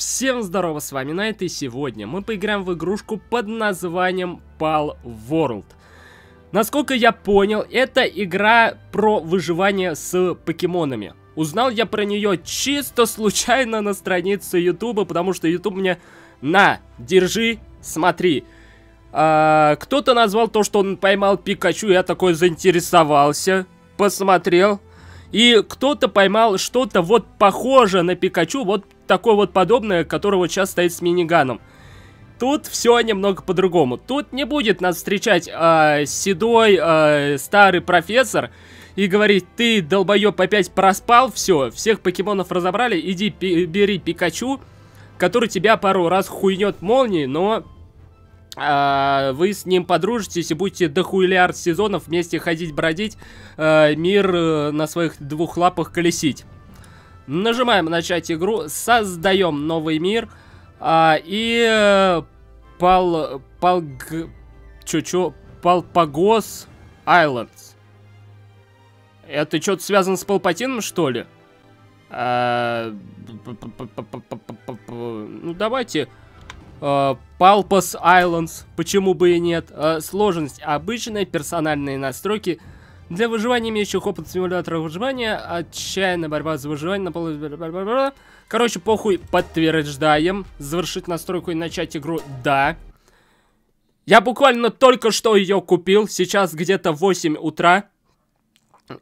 Всем здорово, с вами Найт, и сегодня мы поиграем в игрушку под названием Pal World. Насколько я понял, это игра про выживание с покемонами. Узнал я про нее чисто случайно на странице Ютуба, потому что Ютуб мне «На, держи, смотри». А, Кто-то назвал то, что он поймал Пикачу, я такой заинтересовался, посмотрел. И кто-то поймал что-то вот похожее на Пикачу, вот такое вот подобное, которого сейчас стоит с миниганом. Тут все немного по-другому. Тут не будет нас встречать э, седой э, старый профессор и говорить, ты, долбоеб, опять проспал, все, всех покемонов разобрали, иди пи бери Пикачу, который тебя пару раз хуйнет молнией, но э, вы с ним подружитесь и будете до хуйлиард сезонов вместе ходить, бродить, э, мир э, на своих двух лапах колесить. Нажимаем начать игру, создаем новый мир. А, и э, пал... Пал... Чё, чё? Палпагос Айлендс. Это что-то связано с Палпатином, что ли? А, ну, давайте... Палпас Айлендс, почему бы и нет. Сложность обычная, персональные настройки для выживания, имеющих опыт симулятора выживания, отчаянная борьба за выживание на полу... Короче, похуй, подтверждаем. Завершить настройку и начать игру, да. Я буквально только что ее купил, сейчас где-то 8 утра.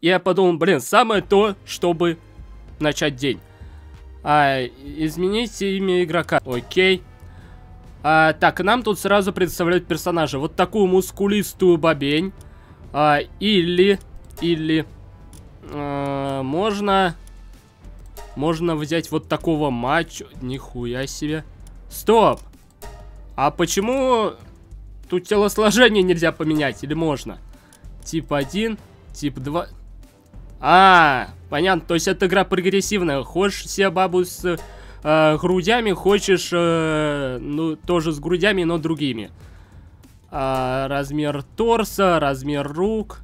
Я подумал, блин, самое то, чтобы начать день. А, измените имя игрока. Окей. А, так, нам тут сразу представляют персонажа. Вот такую мускулистую бабень. А, или, или, а, можно, можно взять вот такого матча. Нихуя себе. Стоп! А почему тут телосложение нельзя поменять? Или можно? Тип 1, тип 2... А, понятно, то есть это игра прогрессивная. Хочешь себе бабу с э, грудями, хочешь, э, ну, тоже с грудями, но другими. А, размер торса, размер рук.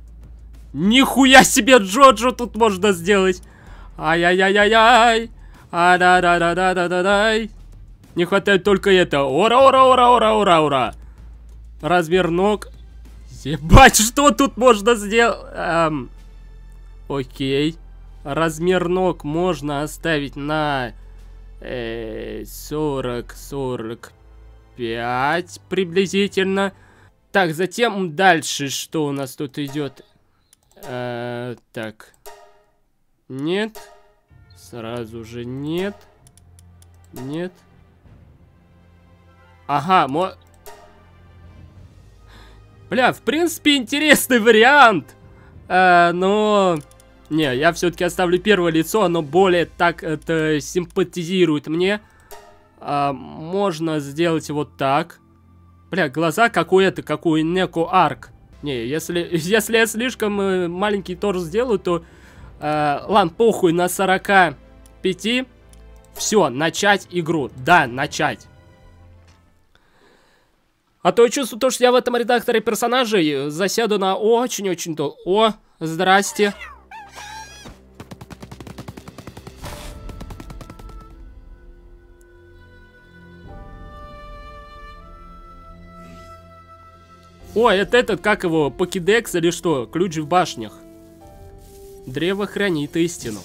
Нихуя себе Джоджо тут можно сделать. Ай-яй-яй-яй-яй. А да да да да да да дай Не хватает только это. Ура, ура, ура, ура, ура, ура. Размер ног. Ебать, что тут можно сделать? Эм, окей. Размер ног можно оставить на э, 40, 45 приблизительно. Так, затем дальше, что у нас тут идет? Э, так. Нет. Сразу же нет. Нет. Ага, мо... Бля, в принципе, интересный вариант. Э, но... Не, я все-таки оставлю первое лицо, оно более так это симпатизирует мне. Э, можно сделать вот так. Бля, глаза как у это, как у Неко Арк. Не, если, если я слишком э, маленький торс сделаю, то... Э, ладно, похуй, на 45. Все, начать игру. Да, начать. А то я чувствую то, что я в этом редакторе персонажей засяду на очень-очень долго. О, здрасте. О, это этот, как его, покедекс или что? Ключ в башнях. Древо хранит истину.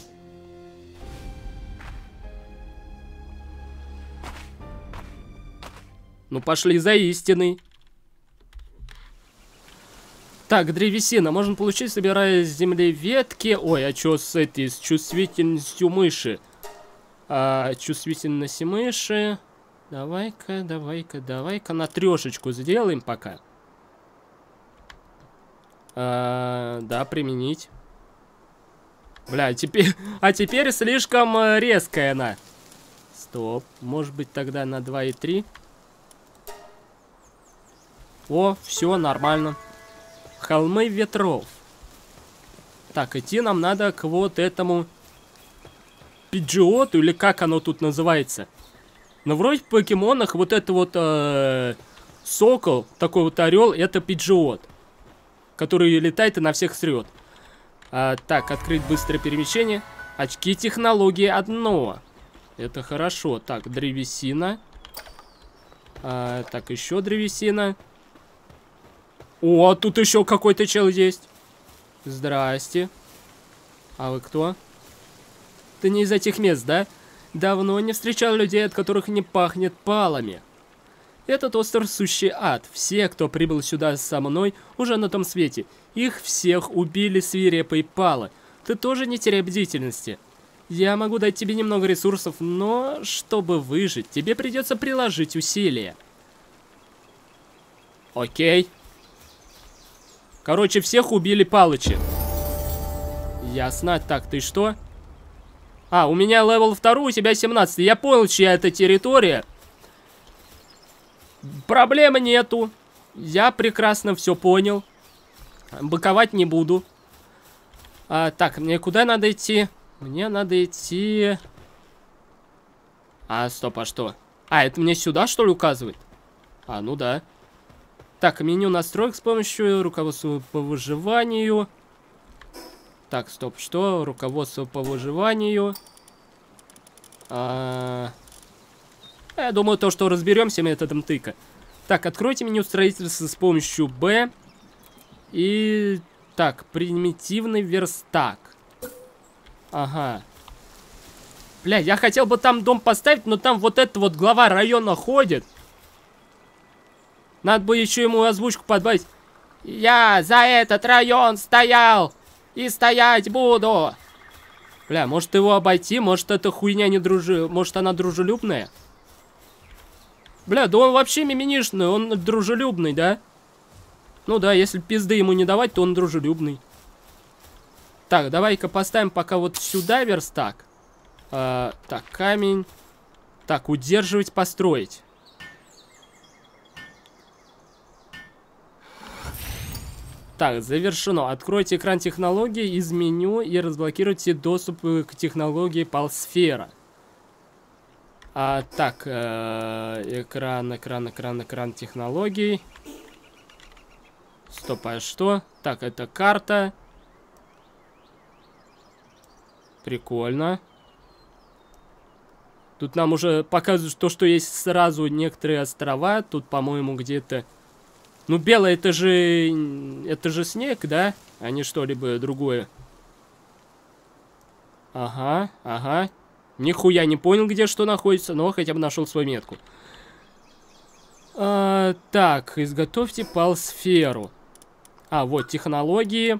Ну, пошли за истиной. Так, древесина. Можно получить, собирая с земли ветки. Ой, а что с этой, с чувствительностью мыши? А, чувствительность мыши. Давай-ка, давай-ка, давай-ка на трешечку сделаем пока. А, да, применить. Бля, теперь... А теперь слишком э, резкая она. Стоп. Может быть тогда на 2,3. О, все нормально. Холмы ветров. Так, идти нам надо к вот этому пиджиоту, или как оно тут называется. Но вроде в покемонах вот это вот э, сокол, такой вот орел, это пиджиот который летает и на всех срет. А, так, открыть быстрое перемещение. Очки технологии одно. Это хорошо. Так, древесина. А, так, еще древесина. О, тут еще какой-то чел есть. Здрасте. А вы кто? Ты не из этих мест, да? Давно не встречал людей, от которых не пахнет палами. Этот остров сущий ад. Все, кто прибыл сюда со мной, уже на том свете. Их всех убили свирепые палы. Ты тоже не теряй бдительности. Я могу дать тебе немного ресурсов, но чтобы выжить, тебе придется приложить усилия. Окей. Короче, всех убили Палычи. Ясно. Так, ты что? А, у меня level 2, у тебя 17. Я понял, чья это территория. Проблемы нету. Я прекрасно все понял. Быковать не буду. А, так, мне куда надо идти? Мне надо идти... А, стоп, а что? А, это мне сюда, что ли, указывает? А, ну да. Так, меню настроек с помощью руководства по выживанию. Так, стоп, что? Руководство по выживанию. А... Я думаю, то, что разберемся методом тыка. Так, откройте меню строительства с помощью B. И... Так, примитивный верстак. Ага. Бля, я хотел бы там дом поставить, но там вот это вот глава района ходит. Надо бы еще ему озвучку подбавить. Я за этот район стоял и стоять буду. Бля, может его обойти, может эта хуйня не дружи... Может она дружелюбная? Бля, да он вообще миминишный, он дружелюбный, да? Ну да, если пизды ему не давать, то он дружелюбный. Так, давай-ка поставим пока вот сюда верстак. А, так, камень. Так, удерживать, построить. Так, завершено. Откройте экран технологии из меню и разблокируйте доступ к технологии Палсфера. А, так, э, экран, экран, экран, экран технологий. Стоп, а что? Так, это карта. Прикольно. Тут нам уже показывают то, что есть сразу некоторые острова. Тут, по-моему, где-то ну, белое это же... Это же снег, да? А не что-либо другое. Ага, ага. Нихуя не понял, где что находится, но хотя бы нашел свою метку. А, так, изготовьте палсферу. А, вот, технологии.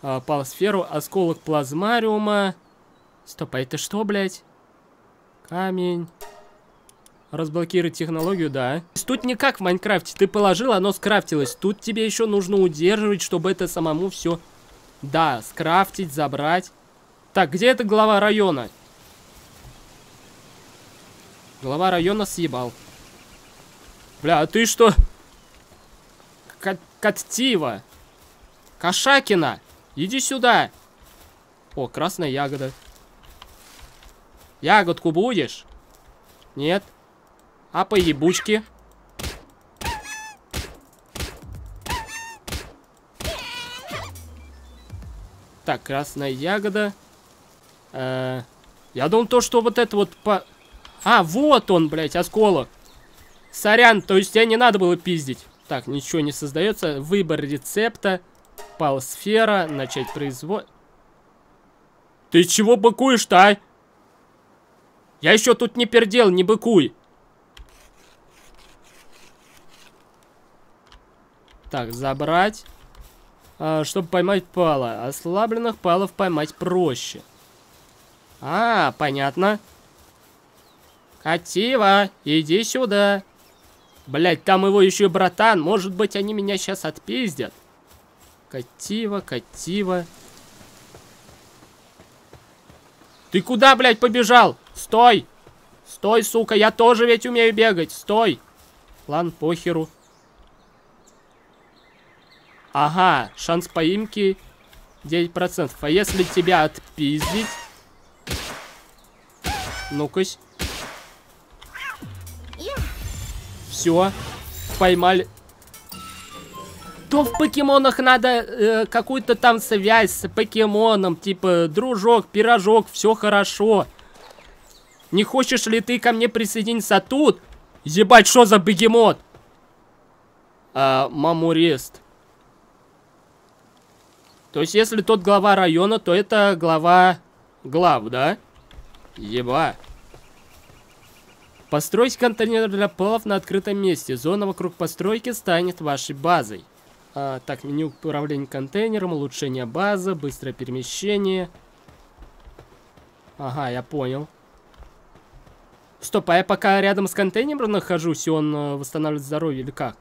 А, палсферу, осколок плазмариума. Стоп, а это что, блядь? Камень. Разблокировать технологию, да. Тут не как в Майнкрафте. Ты положил, оно скрафтилось. Тут тебе еще нужно удерживать, чтобы это самому все... Да, скрафтить, забрать. Так, где это глава района? Глава района съебал. Бля, а ты что? Коттива. Кошакина. Иди сюда. О, красная ягода. Ягодку будешь? Нет? А по ебучке? Так, красная ягода. Э -э я думал то, что вот это вот по... А, вот он, блядь, осколок. Сорян, то есть тебе не надо было пиздить. Так, ничего не создается. Выбор рецепта. Палсфера. Начать производ... Ты чего быкуешь-то, а? Я еще тут не пердел, не быкуй. Так, забрать. А, чтобы поймать пала. Ослабленных палов поймать проще. А, понятно. Катива, иди сюда. Блять, там его еще и братан. Может быть, они меня сейчас отпиздят. Катива, Катива. Ты куда, блядь, побежал? Стой! Стой, сука, я тоже ведь умею бегать. Стой! Ладно, похеру. Ага, шанс поимки 9%. А если тебя отпиздить? Ну-кась. Все. Поймали. То в покемонах надо э, какую-то там связь с покемоном. Типа, дружок, пирожок, все хорошо. Не хочешь ли ты ко мне присоединиться тут? Ебать, что за бегемот? А, мамурест. То есть, если тот глава района, то это глава глав, да? Еба. Постройте контейнер для полов на открытом месте. Зона вокруг постройки станет вашей базой. А, так, меню управления контейнером, улучшение базы, быстрое перемещение. Ага, я понял. Стоп, а я пока рядом с контейнером нахожусь, и он э, восстанавливает здоровье или как?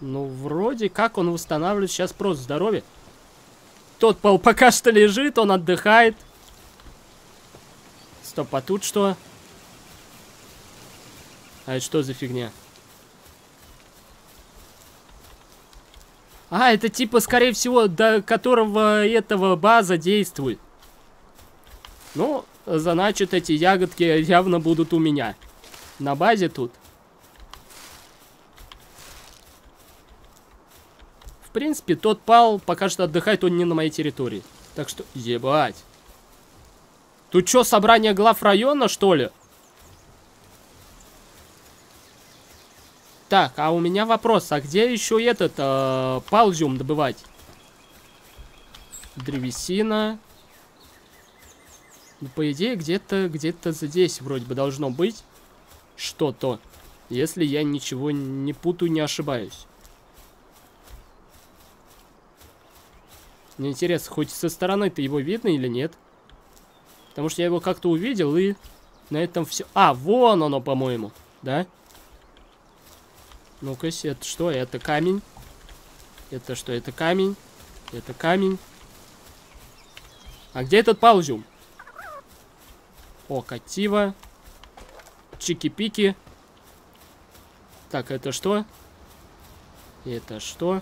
Ну, вроде как он восстанавливает сейчас просто здоровье. Тот пол пока что лежит, он отдыхает. Стоп, а тут что? А это что за фигня? А, это типа, скорее всего, до которого этого база действует. Ну, значит, эти ягодки явно будут у меня. На базе тут. В принципе, тот пал пока что отдыхает, он не на моей территории. Так что, ебать. Тут что, собрание глав района, что ли? Так, а у меня вопрос, а где еще этот э, палзиум добывать? Древесина. Ну, по идее, где-то где-то здесь вроде бы должно быть что-то. Если я ничего не путаю, не ошибаюсь. Мне интересно, хоть со стороны-то его видно или нет? Потому что я его как-то увидел и на этом все... А, вон оно, по-моему, да? Ну-ка, это что? Это камень. Это что? Это камень. Это камень. А где этот паузиум? О, Катива. Чики-пики. Так, это что? Это что?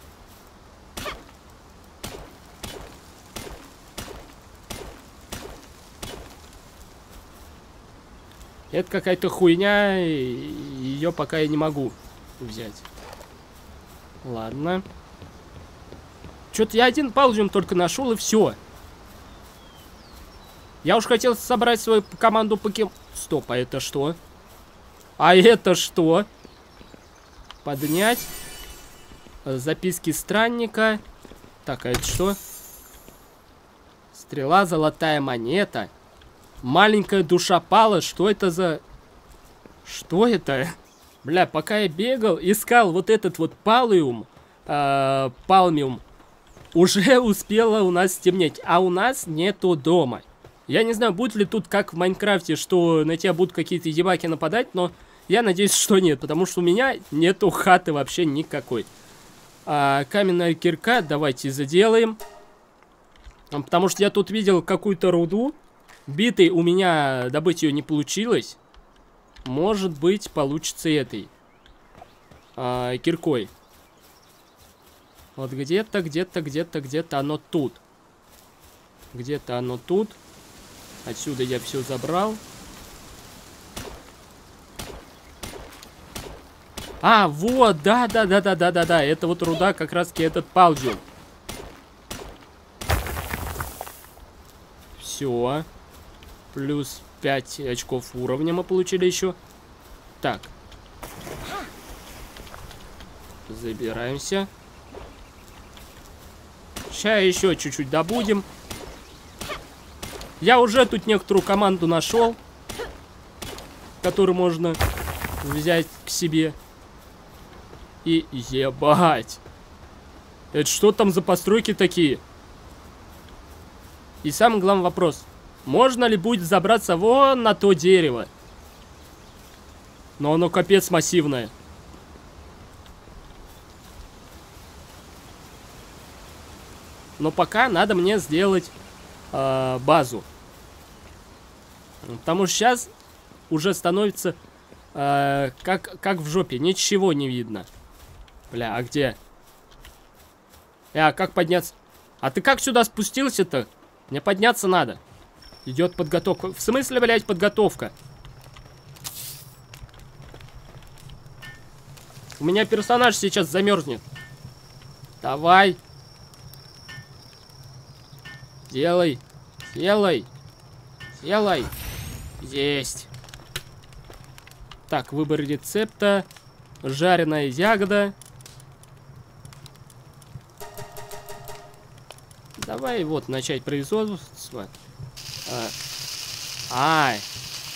Это какая-то хуйня, ее пока я не могу взять. Ладно. Что-то я один паузиум только нашел, и все. Я уж хотел собрать свою команду покем... Стоп, а это что? А это что? Поднять. Записки странника. Так, а это что? Стрела, золотая монета. Маленькая душа пала. Что это за... Что это? Бля, пока я бегал, искал вот этот вот палиум, э, палмиум, уже успело у нас стемнеть, а у нас нету дома. Я не знаю, будет ли тут как в Майнкрафте, что на тебя будут какие-то ебаки нападать, но я надеюсь, что нет, потому что у меня нету хаты вообще никакой. А, каменная кирка, давайте заделаем. Потому что я тут видел какую-то руду. Битой у меня добыть ее не получилось. Может быть, получится этой. А, киркой. Вот где-то, где-то, где-то, где-то оно тут. Где-то оно тут. Отсюда я все забрал. А, вот, да, да, да, да, да, да, да. Это вот руда как раз таки этот паузиум. Все. Плюс 5 очков уровня мы получили еще. Так. Забираемся. Сейчас еще чуть-чуть добудем. Я уже тут некоторую команду нашел, которую можно взять к себе. И ебать. Это что там за постройки такие? И самый главный вопрос. Можно ли будет забраться вон на то дерево? Но оно капец массивное. Но пока надо мне сделать э, базу. Потому что сейчас уже становится э, как, как в жопе. Ничего не видно. Бля, а где? Э, а как подняться? А ты как сюда спустился-то? Мне подняться надо. Идет подготовка. В смысле, блядь, подготовка? У меня персонаж сейчас замерзнет. Давай. Делай. Делай. Делай. Есть. Так, выбор рецепта. Жареная ягода. Давай вот начать производство. А, а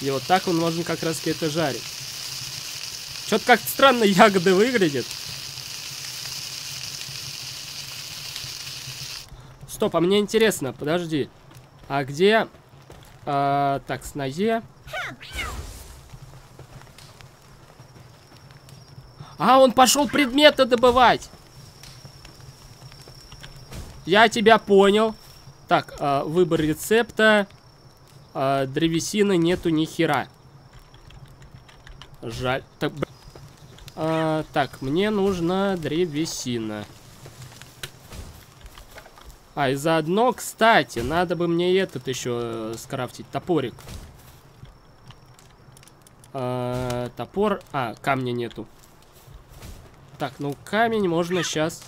и вот так он можно как раз это жарить. Что-то как-то странно ягоды выглядят. Стоп, а мне интересно, подожди. А где... А, так, с ноге. А, он пошел предметы добывать. Я тебя понял. Так, э, выбор рецепта. Э, древесины нету ни хера. Жаль. Так, э, так, мне нужна древесина. А, и заодно, кстати, надо бы мне этот еще э, скрафтить. Топорик. Э, топор... А, камня нету. Так, ну камень можно сейчас...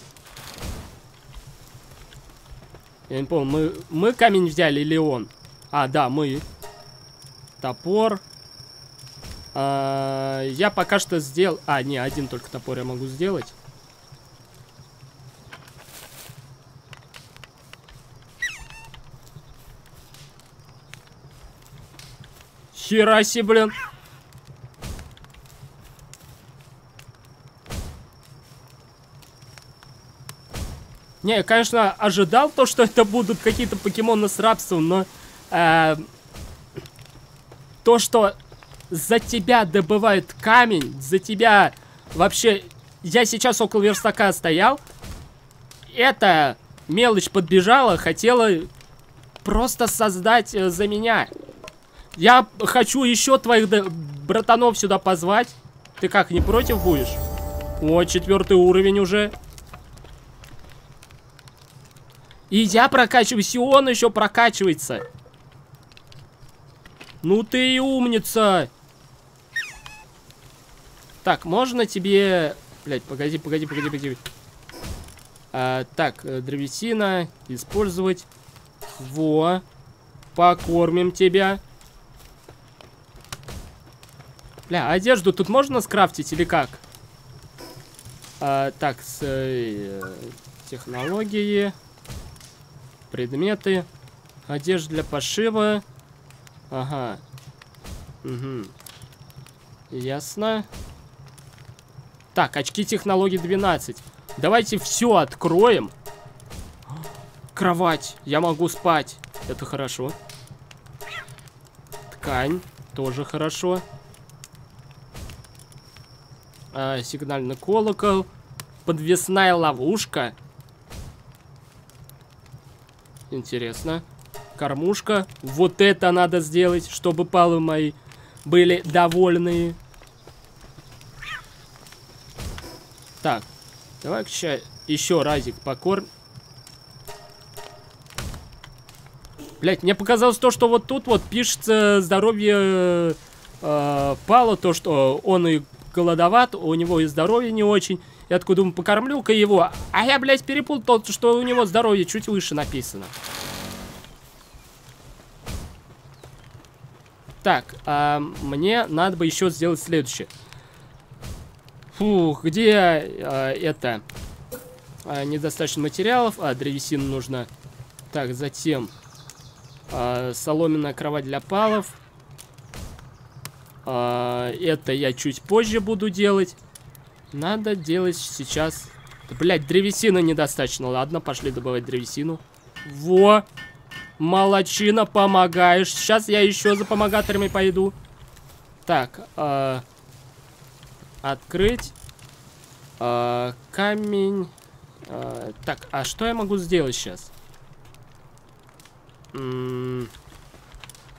Я не помню, мы, мы камень взяли или он? А, да, мы. Топор. А, я пока что сделал... А, не, один только топор я могу сделать. Хераси, блин. Не, конечно, ожидал то, что это будут какие-то покемоны с рабством, но... Э, то, что за тебя добывают камень, за тебя... Вообще, я сейчас около верстака стоял. Эта мелочь подбежала, хотела просто создать э, за меня. Я хочу еще твоих братанов сюда позвать. Ты как, не против будешь? О, четвертый уровень уже. И я прокачиваюсь, и он еще прокачивается. Ну ты и умница. Так, можно тебе... Блять, погоди, погоди, погоди, погоди. А, так, э, древесина использовать. Во. Покормим тебя. Бля, одежду тут можно скрафтить или как? А, так, с э, технологии предметы. Одежда для пошива. Ага. Угу. Ясно. Так, очки технологии 12. Давайте все откроем. Кровать. Я могу спать. Это хорошо. Ткань. Тоже хорошо. А, сигнальный колокол. Подвесная ловушка. Интересно. Кормушка. Вот это надо сделать, чтобы палы мои были довольны. Так. Давай сейчас еще разик покорм. Блять, мне показалось то, что вот тут вот пишется здоровье э, Пала, то, что он и голодоват, у него и здоровье не очень. Я такой думаю, покормлю-ка его. А я, блядь, перепутал, что у него здоровье чуть выше написано. Так, а, мне надо бы еще сделать следующее. Фух, где а, это? А, недостаточно материалов. А, древесина нужна. Так, затем а, соломенная кровать для палов. А, это я чуть позже буду делать. Надо делать сейчас... Да, блядь, древесины недостаточно. Ладно, пошли добывать древесину. Во! Молодчина, помогаешь. Сейчас я еще за помогаторами пойду. Так, э, открыть. Э, камень. Э, так, а что я могу сделать сейчас? М -м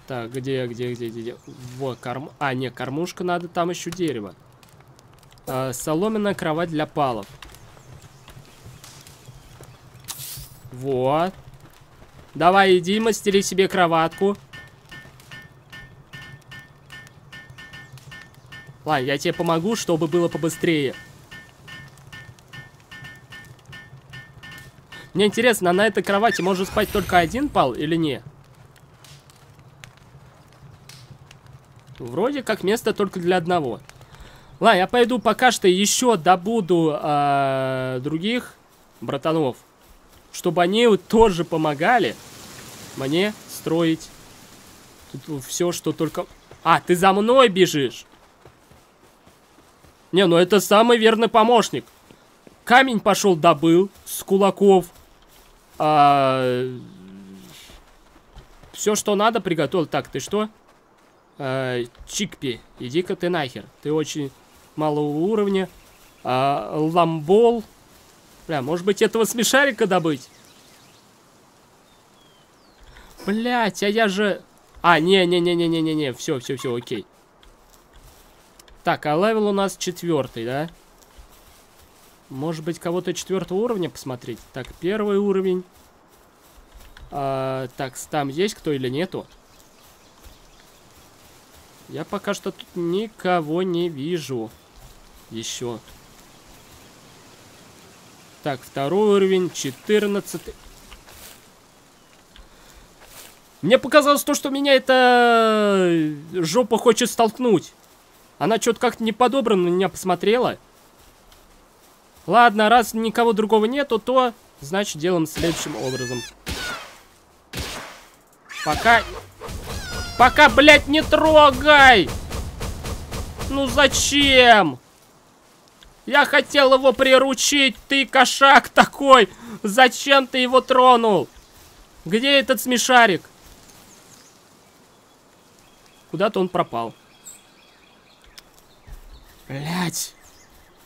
так, где, где, где, где? Вот, корм... А, не, кормушка надо, там еще дерево. Э, соломенная кровать для палов. Вот. Давай, иди, мастери себе кроватку. Ладно, я тебе помогу, чтобы было побыстрее. Мне интересно, на этой кровати может спать только один пал или не? Вроде как место только для одного. Ладно, я пойду пока что еще добуду э, других братанов. Чтобы они вот тоже помогали мне строить тут все, что только... А, ты за мной бежишь? Не, ну это самый верный помощник. Камень пошел добыл с кулаков. А... Все, что надо, приготовил. Так, ты что? А, Чикпи, иди-ка ты нахер. Ты очень малого уровня. А, Lamball. Бля, может быть этого смешарика добыть? Блять, а я же... А, не-не-не-не-не-не-не, все, все, все, окей. Так, а level у нас четвертый, да? Может быть, кого-то четвертого уровня посмотреть? Так, первый уровень. А, так, там есть кто или нету? Я пока что тут никого не вижу. Еще. Так, второй уровень, 14. Мне показалось то, что меня эта жопа хочет столкнуть. Она что-то как-то не подобрано на меня посмотрела. Ладно, раз никого другого нету, то значит делаем следующим образом. Пока... Пока, блядь, не трогай! Ну зачем? Я хотел его приручить, ты кошак такой! Зачем ты его тронул? Где этот смешарик? Куда-то он пропал. Блять.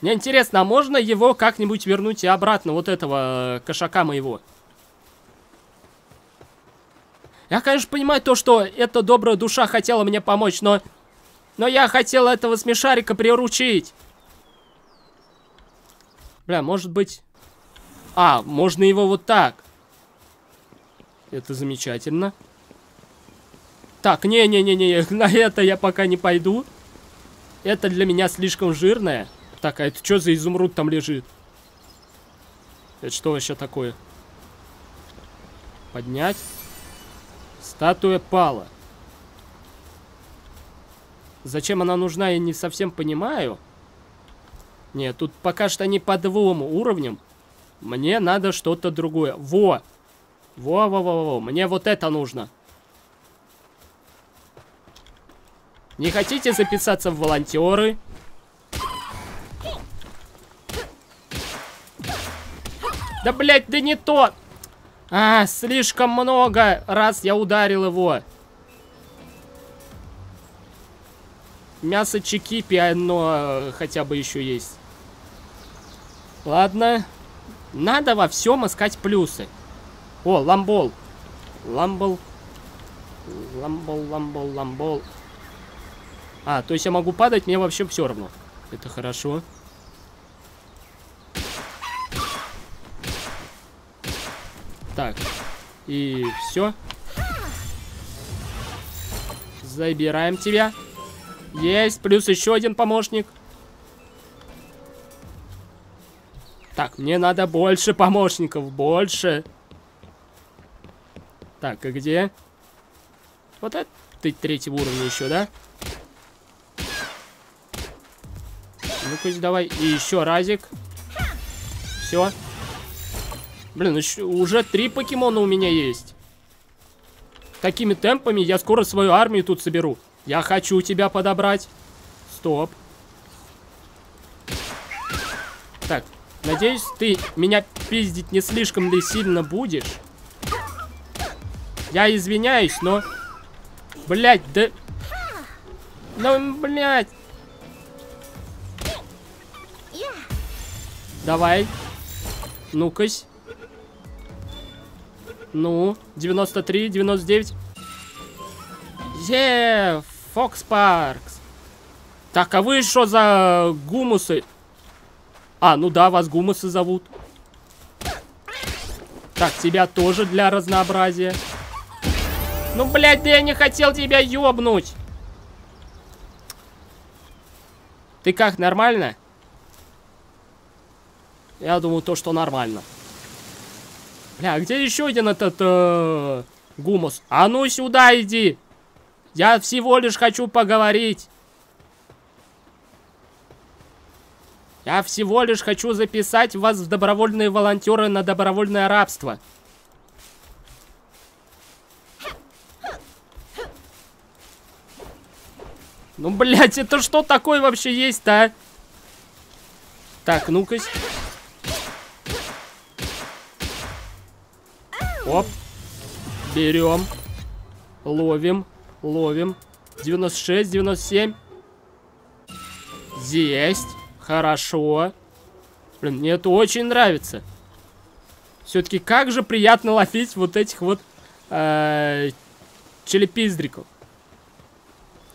Мне интересно, а можно его как-нибудь вернуть и обратно, вот этого э, кошака моего? Я, конечно, понимаю то, что эта добрая душа хотела мне помочь, но... Но я хотел этого смешарика приручить. Бля, может быть... А, можно его вот так. Это замечательно. Так, не-не-не-не, на это я пока не пойду. Это для меня слишком жирное. Так, а это что за изумруд там лежит? Это что вообще такое? Поднять. Статуя пала. Зачем она нужна, я не совсем понимаю. Нет, тут пока что не по двум уровням. Мне надо что-то другое. Во! Во-во-во-во. Мне вот это нужно. Не хотите записаться в волонтеры? Да, блядь, да не то! А, слишком много раз я ударил его. Мясо чекипи оно хотя бы еще есть. Ладно. Надо во всем искать плюсы. О, ламбол. Ламбол. Ламбол, ламбол, ламбол. А, то есть я могу падать, мне вообще все равно. Это хорошо. Так. И все. Забираем тебя. Есть, плюс еще один помощник. Так, мне надо больше помощников, больше. Так, а где? Вот это ты третьего уровня еще, да? Ну-ка, давай. И еще разик. Все. Блин, еще, уже три покемона у меня есть. Такими темпами я скоро свою армию тут соберу. Я хочу тебя подобрать. Стоп. Так, надеюсь, ты меня пиздить не слишком ли сильно будешь? Я извиняюсь, но... Блять, да... Ну, блять. Давай. Ну-кась. Ну, 93, 99. Е, Фокс Паркс. Так, а вы что за гумусы? А, ну да, вас гумусы зовут. Так, тебя тоже для разнообразия. Ну, блядь, да я не хотел тебя ёбнуть. Ты как, нормально? Я думаю, то, что нормально. Бля, где еще один этот э, гумус? А ну сюда иди! Я всего лишь хочу поговорить. Я всего лишь хочу записать вас в добровольные волонтеры на добровольное рабство. Ну, блядь, это что такое вообще есть-то, а? Так, ну-ка. Оп. Берем. Ловим. Ловим. 96, 97. Есть. Хорошо. Блин, мне это очень нравится. Все-таки как же приятно ловить вот этих вот э, челепиздриков.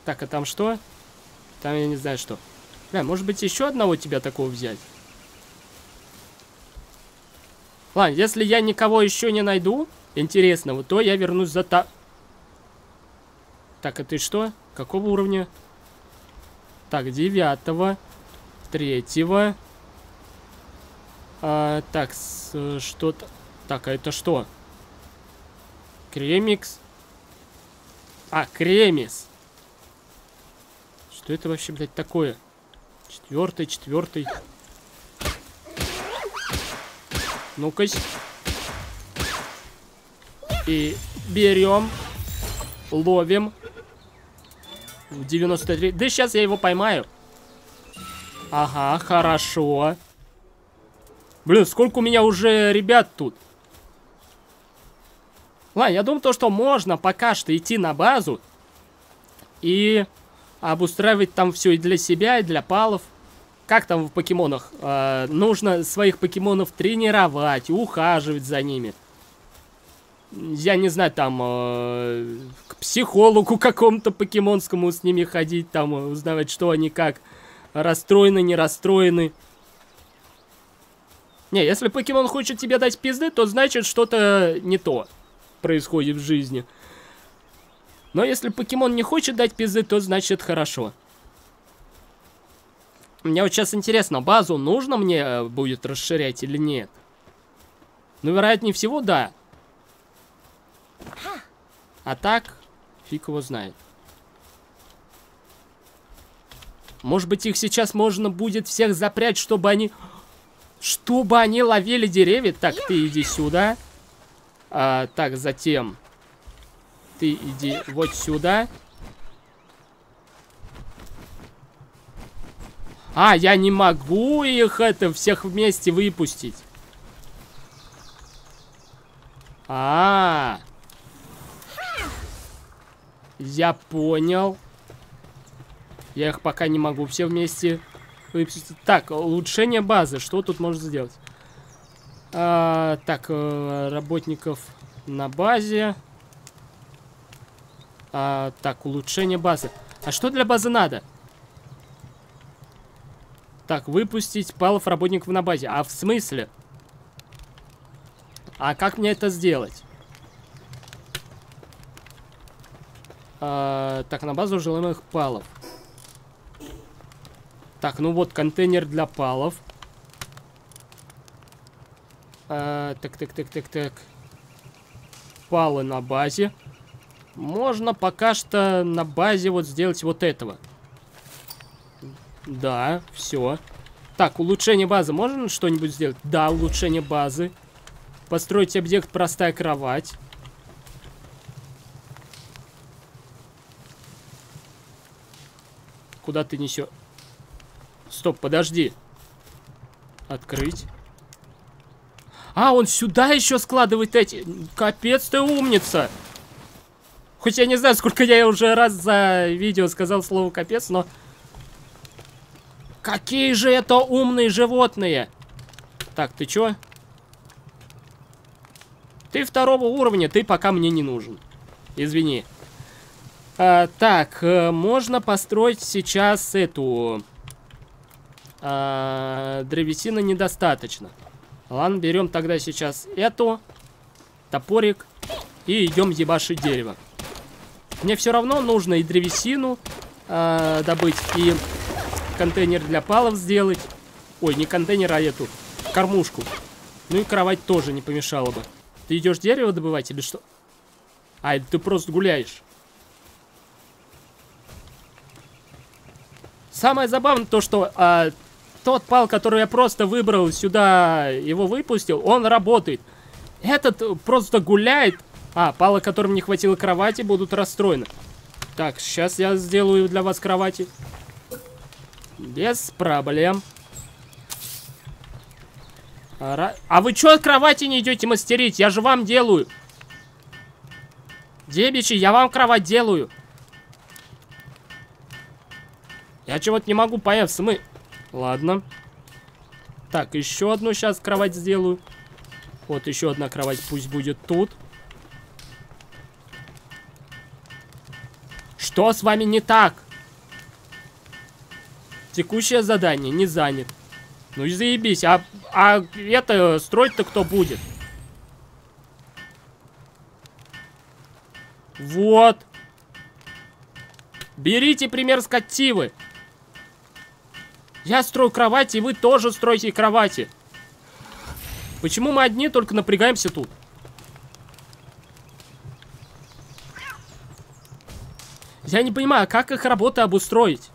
Так, а там что? Там я не знаю что. Бля, может быть еще одного тебя такого взять? Ладно, если я никого еще не найду интересного, то я вернусь за та... Так, а ты что? Какого уровня? Так, девятого. Третьего. А, так, что-то... Так, а это что? Кремикс. А, кремис. Что это вообще, блядь, такое? Четвертый, четвертый. Ну-ка. И берем. Ловим. В 93. Да сейчас я его поймаю. Ага, хорошо. Блин, сколько у меня уже ребят тут. Ладно, я думаю, то, что можно пока что идти на базу. И обустраивать там все и для себя, и для палов. Как там в покемонах? Э, нужно своих покемонов тренировать, ухаживать за ними. Я не знаю, там э, к психологу какому-то покемонскому с ними ходить, там узнавать, что они как расстроены, не расстроены. Не, если покемон хочет тебе дать пизды, то значит что-то не то происходит в жизни. Но если покемон не хочет дать пизды, то значит хорошо. Мне вот сейчас интересно, базу нужно мне э, будет расширять или нет? Ну, вероятнее всего, да. А так, фиг его знает. Может быть, их сейчас можно будет всех запрячь, чтобы они... Чтобы они ловили деревья. Так, ты иди сюда. А, так, затем ты иди вот сюда. А, я не могу их это всех вместе выпустить. А, -а, а Я понял. Я их пока не могу все вместе выпустить. Так, улучшение базы. Что тут можно сделать? А, так, э, работников на базе. А, так, улучшение базы. А что для базы надо? Так, выпустить палов работников на базе. А в смысле? А как мне это сделать? А, так, на базу желаемых палов. Так, ну вот, контейнер для палов. А, так, так, так, так, так. Палы на базе. Можно пока что на базе вот сделать вот этого. Да, все. Так, улучшение базы. Можно что-нибудь сделать? Да, улучшение базы. Построить объект простая кровать. Куда ты несешь? Стоп, подожди. Открыть. А, он сюда еще складывает эти... Капец ты умница. Хоть я не знаю, сколько я уже раз за видео сказал слово капец, но... Какие же это умные животные! Так, ты чё? Ты второго уровня, ты пока мне не нужен. Извини. А, так, э, можно построить сейчас эту... А, древесины недостаточно. Ладно, берем тогда сейчас эту. Топорик. И идем ебашить дерево. Мне все равно нужно и древесину э, добыть, и контейнер для палов сделать. Ой, не контейнер, а эту кормушку. Ну и кровать тоже не помешало бы. Ты идешь дерево добывать или что? А, ты просто гуляешь. Самое забавное то, что а, тот пал, который я просто выбрал сюда, его выпустил, он работает. Этот просто гуляет. А, палы, которым не хватило кровати, будут расстроены. Так, сейчас я сделаю для вас кровати. Без проблем. А, а вы что от кровати не идете мастерить? Я же вам делаю. Дебичи, я вам кровать делаю. Я чего-то не могу понять, мы... Ладно. Так, еще одну сейчас кровать сделаю. Вот еще одна кровать пусть будет тут. Что с вами не так? Текущее задание не занят. Ну и заебись. А, а это строить-то кто будет? Вот. Берите пример с Кативы. Я строю кровати, и вы тоже строите кровати. Почему мы одни только напрягаемся тут? Я не понимаю, как их работы обустроить?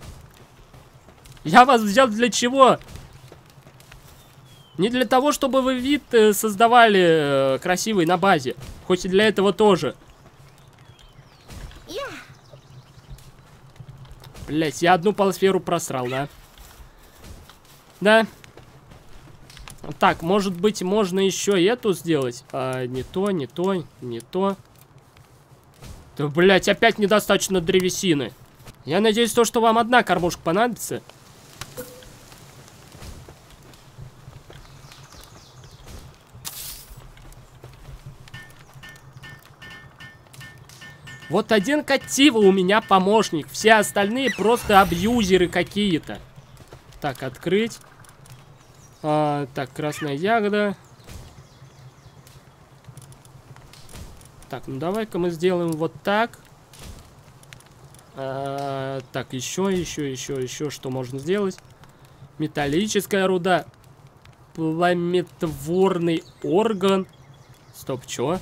Я вас взял для чего? Не для того, чтобы вы вид э, создавали э, красивый на базе. Хоть и для этого тоже. Блять, я одну полосферу просрал, да? Да. Так, может быть, можно еще эту сделать? А, не то, не то, не то. Да, блять, опять недостаточно древесины. Я надеюсь, то, что вам одна кормушка понадобится. Вот один Катива у меня помощник. Все остальные просто абьюзеры какие-то. Так, открыть. А, так, красная ягода. Так, ну давай-ка мы сделаем вот так. А, так, еще, еще, еще, еще, что можно сделать? Металлическая руда. Пламетворный орган. Стоп, чё?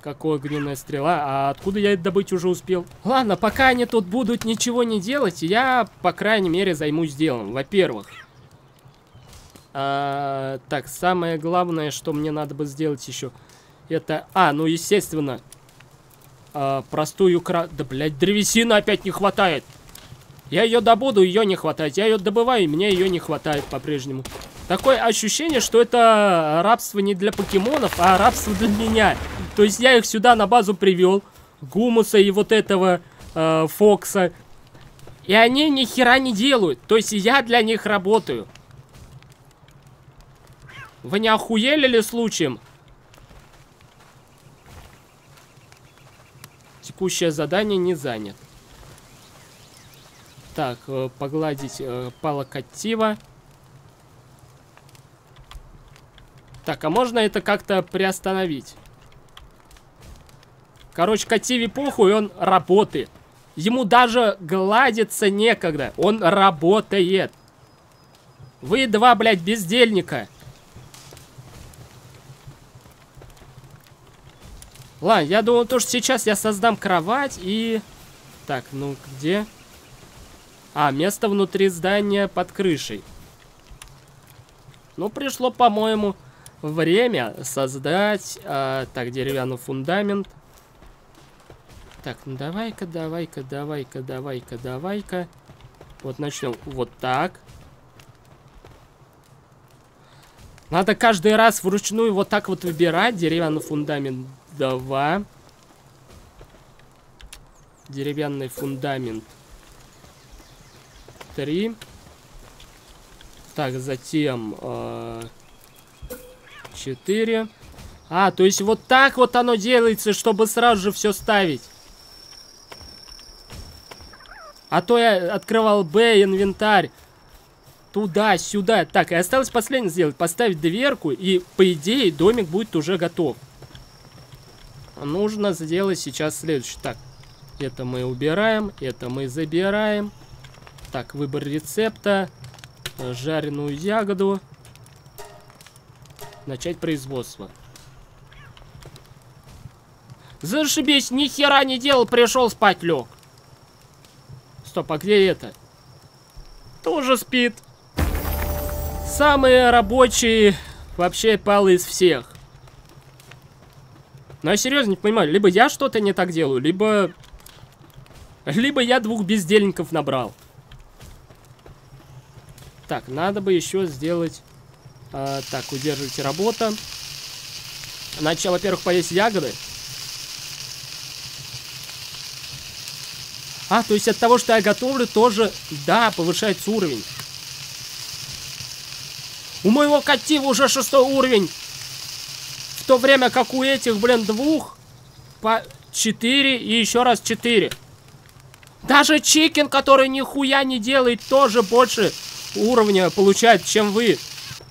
Какой огненная стрела? А откуда я это добыть уже успел? Ладно, пока они тут будут ничего не делать, я, по крайней мере, займусь делом. Во-первых. А, так, самое главное, что мне надо бы сделать еще, это... А, ну, естественно, а, простую кра... Да, блядь, древесины опять не хватает. Я ее добуду, ее не хватает. Я ее добываю, и мне ее не хватает по-прежнему. Такое ощущение, что это рабство не для покемонов, а рабство для меня. То есть я их сюда на базу привел. Гумуса и вот этого э, Фокса. И они ни хера не делают. То есть я для них работаю. Вы не охуели ли случаем? Текущее задание не занят. Так, э, погладить э, палокатива. Так, а можно это как-то приостановить? Короче, Кативе похуй, он работает. Ему даже гладиться некогда. Он работает. Вы два, блядь, бездельника. Ладно, я думаю, то, что сейчас я создам кровать и... Так, ну где? А, место внутри здания под крышей. Ну, пришло, по-моему, время создать, а, так, деревянный фундамент. Так, ну давай-ка, давай-ка, давай-ка, давай-ка, давай-ка. Вот начнем вот так. Надо каждый раз вручную вот так вот выбирать. Деревянный фундамент 2. Деревянный фундамент 3. Так, затем... Э 4. А, то есть вот так вот оно делается, чтобы сразу же все ставить. А то я открывал Б, инвентарь. Туда, сюда. Так, и осталось последнее сделать. Поставить дверку, и, по идее, домик будет уже готов. Нужно сделать сейчас следующее. Так, это мы убираем, это мы забираем. Так, выбор рецепта. Жареную ягоду. Начать производство. Зашибись, ни хера не делал, пришел спать лег. Стоп, а где это? тоже спит. Самые рабочие вообще палы из всех. Но я серьезно не понимаю, либо я что-то не так делаю, либо... Либо я двух бездельников набрал. Так, надо бы еще сделать... А, так, удерживайте работа. Начало, во-первых, поесть ягоды. А, то есть от того, что я готовлю, тоже, да, повышается уровень. У моего котива уже шестой уровень. То время как у этих, блин, двух по четыре и еще раз четыре. Даже Чикен, который нихуя не делает, тоже больше уровня получает, чем вы.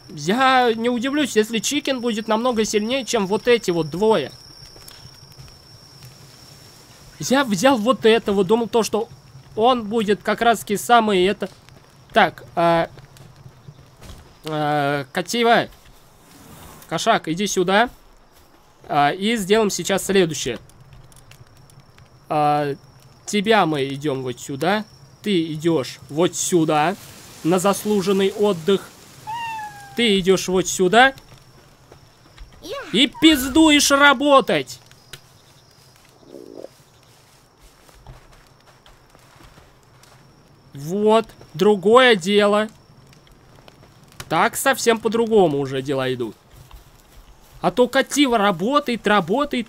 Я не удивлюсь, если Чикен будет намного сильнее, чем вот эти вот двое. Я взял вот этого, думал то, что он будет как раз таки самый это... Так, а... а Катива. Кошак, иди сюда. А, и сделаем сейчас следующее. А, тебя мы идем вот сюда. Ты идешь вот сюда. На заслуженный отдых. Ты идешь вот сюда. И пиздуешь работать. Вот, другое дело. Так совсем по-другому уже дела идут. А то Катива работает, работает.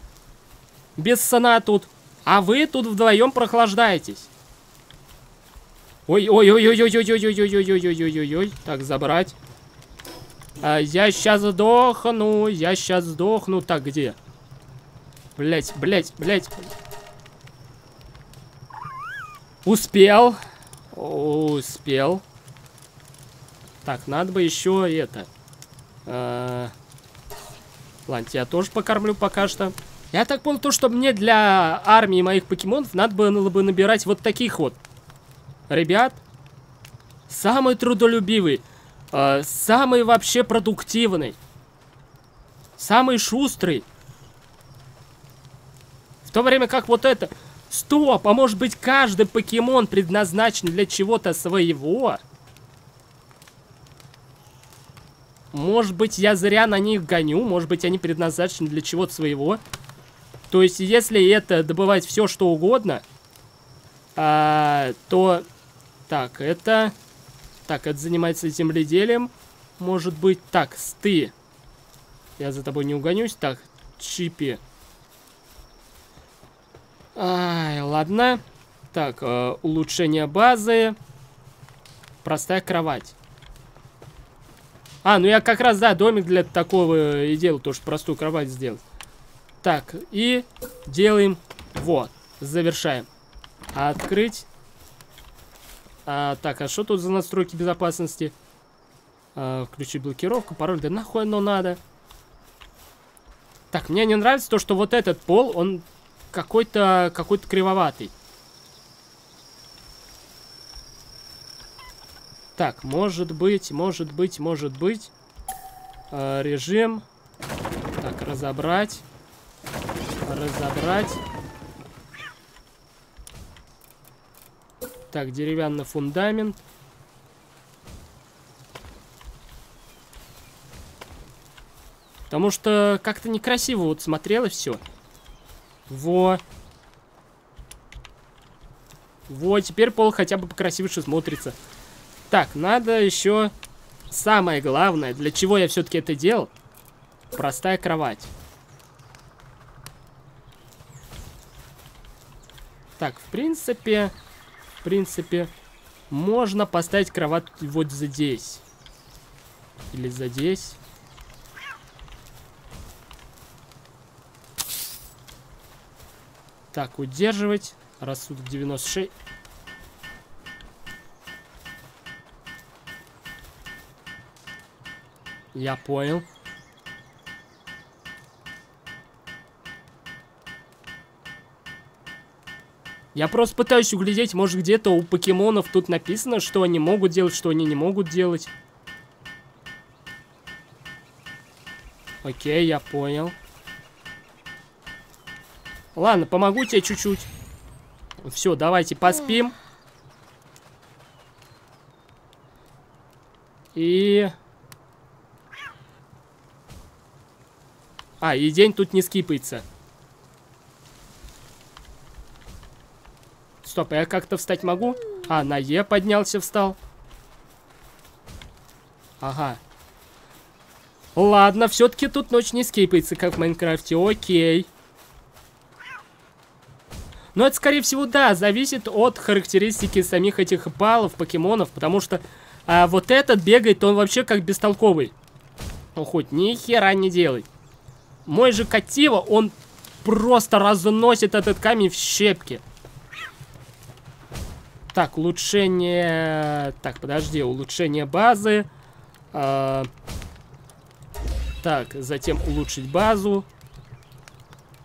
Без сна тут. А вы тут вдвоем прохлаждаетесь. Ой-ой-ой-ой-ой-ой-ой-ой-ой-ой-ой-ой-ой-ой. Так, забрать. А, я сейчас сдохну. Я сейчас сдохну. Так, где? Блять, блять, блять. Успел. Успел. Так, надо бы еще это. А... Ладно, тебя тоже покормлю пока что. Я так понял, то, что мне для армии моих покемонов надо было бы набирать вот таких вот ребят. Самый трудолюбивый. Э, самый вообще продуктивный. Самый шустрый. В то время как вот это... Стоп, а может быть каждый покемон предназначен для чего-то своего? Может быть я зря на них гоню, может быть они предназначены для чего-то своего? То есть если это добывать все что угодно, а, то... Так, это... Так, это занимается земледелием. Может быть... Так, сты. Я за тобой не угонюсь. Так, чипи. Ай, ладно. Так, э, улучшение базы. Простая кровать. А, ну я как раз, да, домик для такого и делал, то, что простую кровать сделать. Так, и делаем вот. Завершаем. Открыть. А, так, а что тут за настройки безопасности? А, включить блокировку, пароль. Да нахуй оно надо? Так, мне не нравится то, что вот этот пол, он какой-то какой-то кривоватый. Так, может быть, может быть, может быть. Э, режим. Так, разобрать. Разобрать. Так, деревянный фундамент. Потому что как-то некрасиво вот смотрелось все. Во. Во, теперь пол хотя бы покрасивше смотрится. Так, надо еще... Самое главное, для чего я все-таки это делал. Простая кровать. Так, в принципе... В принципе... Можно поставить кровать вот здесь. Или здесь. Так, удерживать. Рассудок 96. Я понял. Я просто пытаюсь углядеть, может где-то у покемонов тут написано, что они могут делать, что они не могут делать. Окей, я понял. Ладно, помогу тебе чуть-чуть. Все, давайте поспим. И... А, и день тут не скипается. Стоп, я как-то встать могу? А, на Е поднялся, встал. Ага. Ладно, все-таки тут ночь не скипается, как в Майнкрафте. Окей. Но это, скорее всего, да, зависит от характеристики самих этих баллов, покемонов, потому что а, вот этот бегает, он вообще как бестолковый. Ну, хоть ни хера не делай. Мой же Катива, он просто разносит этот камень в щепки. Так, улучшение... Так, подожди, улучшение базы. А... Так, затем улучшить базу.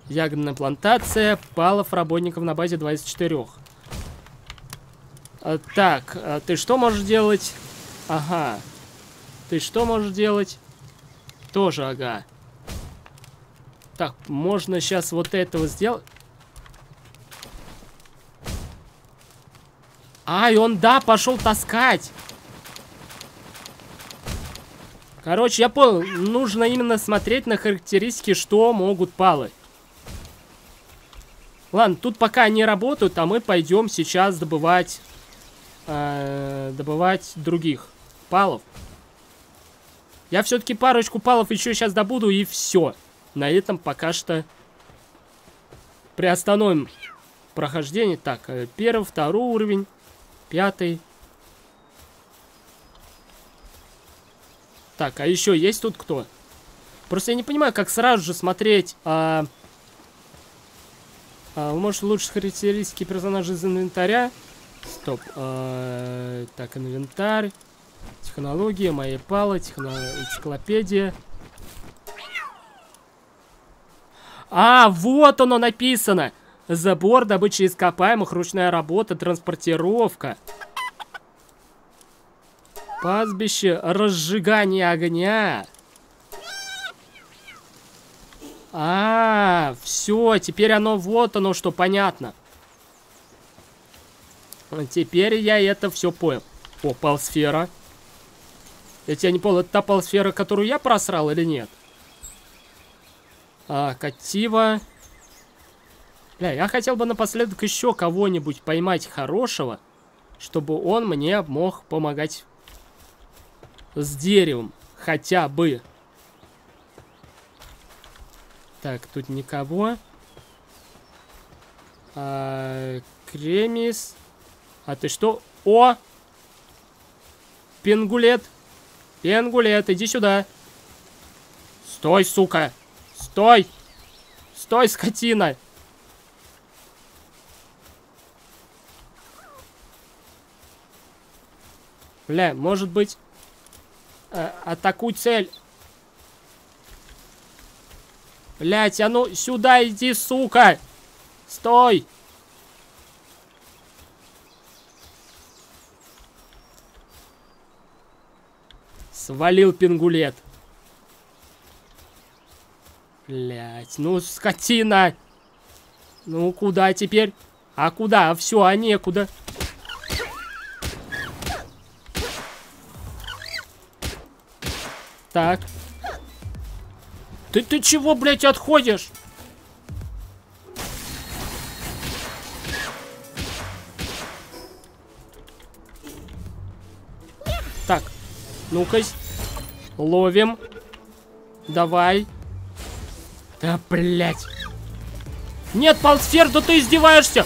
Ягодная плантация. Палов работников на базе 24. А, так, а ты что можешь делать? Ага. Ты что можешь делать? Тоже ага. Так, можно сейчас вот этого сделать. А, и он, да, пошел таскать. Короче, я понял, нужно именно смотреть на характеристики, что могут палы. Ладно, тут пока они работают, а мы пойдем сейчас добывать... Э, добывать других палов. Я все-таки парочку палов еще сейчас добуду, и все. На этом пока что приостановим прохождение. Так, э, первый, второй уровень, пятый. Так, а еще есть тут кто? Просто я не понимаю, как сразу же смотреть... А... А, может, лучше характеристики персонажа из инвентаря? Стоп. А, так, инвентарь. Технология, мои палы, техно... энциклопедия. А, вот оно написано. Забор, добыча ископаемых, ручная работа, транспортировка. Пастбище, разжигание огня. А, все, теперь оно вот оно что, понятно. Теперь я это все понял. О, полсфера. Я тебя не понял, это та полсфера, которую я просрал или нет? А, Катива. Бля, я хотел бы напоследок еще кого-нибудь поймать хорошего, чтобы он мне мог помогать с деревом. Хотя бы. Так, тут никого. А, кремис. А ты что? О! Пенгулет. Пенгулет, иди сюда. Стой, сука. Стой. Стой, скотина. Бля, может быть... Э, атакуй цель. Блять, а ну сюда иди, сука! Стой! Свалил пингулет. Блять, ну скотина! Ну куда теперь? А куда? А все, а некуда. Так. Ты, ты чего, блядь, отходишь? Так, ну-ка, ловим. Давай. Да, блядь. Нет, полсфер, да ты издеваешься?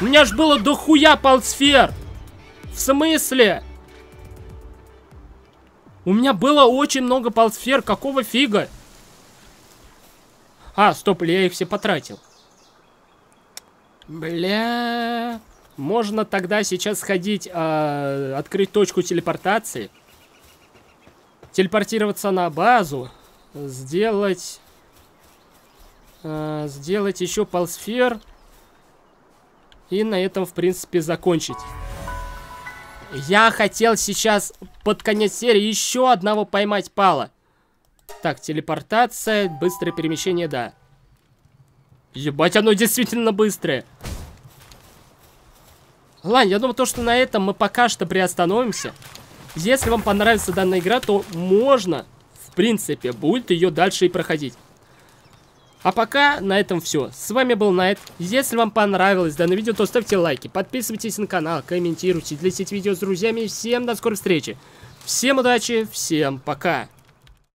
У меня ж было дохуя полсфер. В смысле? У меня было очень много полсфер, какого фига? А, стоп, я их все потратил. Бля... Можно тогда сейчас сходить, э, открыть точку телепортации. Телепортироваться на базу. Сделать... Э, сделать еще полсфер. И на этом, в принципе, закончить. Я хотел сейчас под конец серии еще одного поймать пала. Так, телепортация, быстрое перемещение, да. Ебать, оно действительно быстрое. Ладно, я думаю, то, что на этом мы пока что приостановимся. Если вам понравится данная игра, то можно, в принципе, будет ее дальше и проходить. А пока на этом все. С вами был Найт. Если вам понравилось данное видео, то ставьте лайки, подписывайтесь на канал, комментируйте, делитесь видео с друзьями. Всем до скорой встречи. Всем удачи, всем пока.